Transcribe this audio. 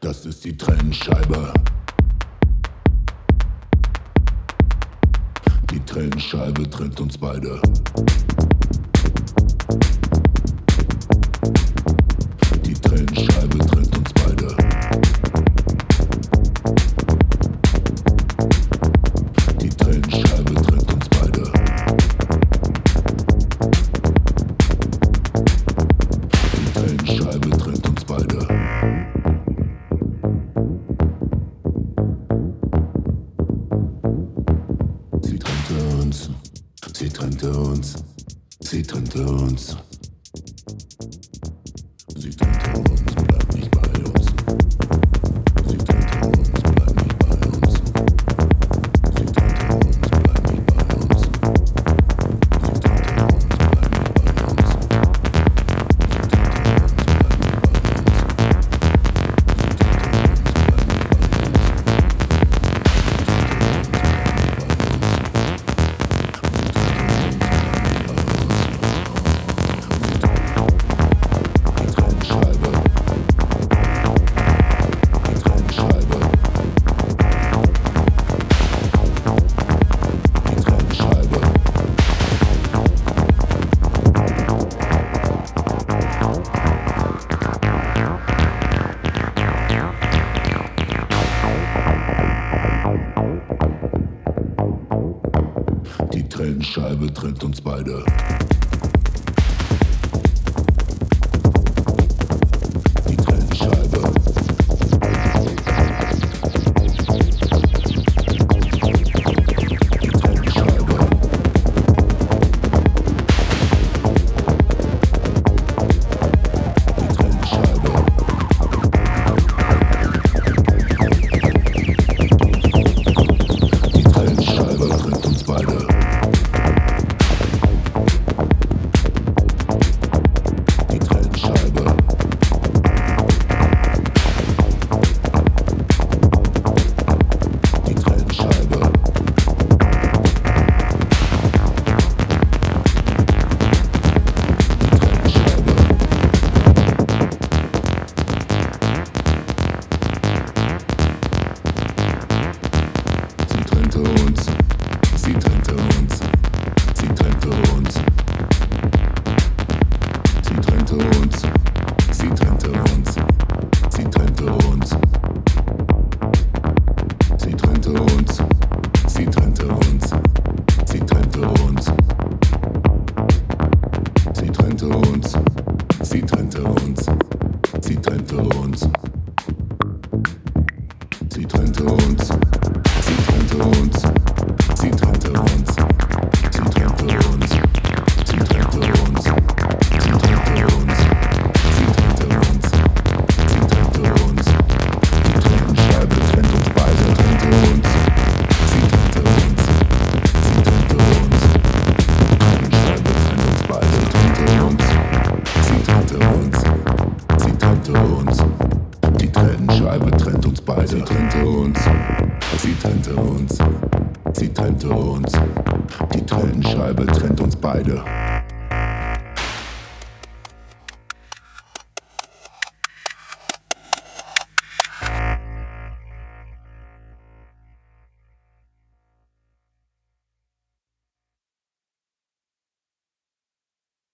das ist die Trennscheibe. Die Trennscheibe trennt uns beide. uns. Sie trennte uns. Sie trennte uns. Sie trennte uns. Die Trennscheibe trennt uns beide. uns. Sie trennte uns. Sie teilte uns, sie teilte uns. Die Teilenscheibe trennt uns beide.